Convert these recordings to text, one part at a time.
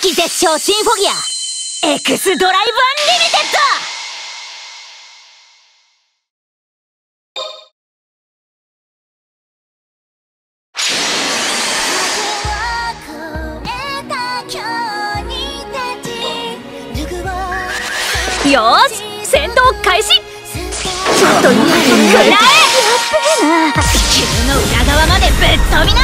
戦姫絶唱シンフォギア。エクスドライブアンリミテッドよし戦闘開始ちょっと嫌だくらえやっべえな地球の裏側までぶっ飛びな！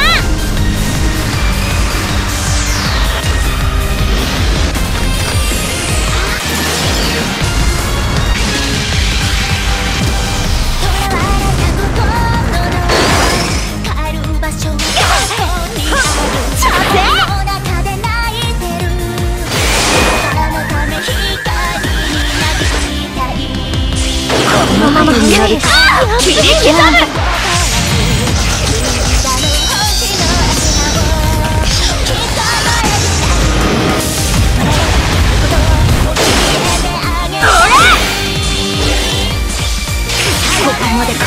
る切り刻む。ここまでか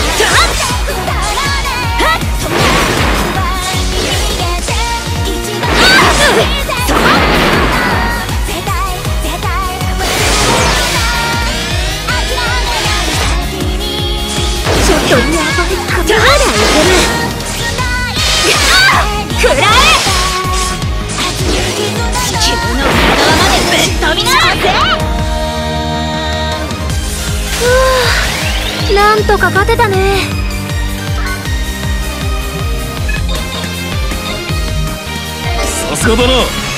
なんとか勝てたね。さすがだな。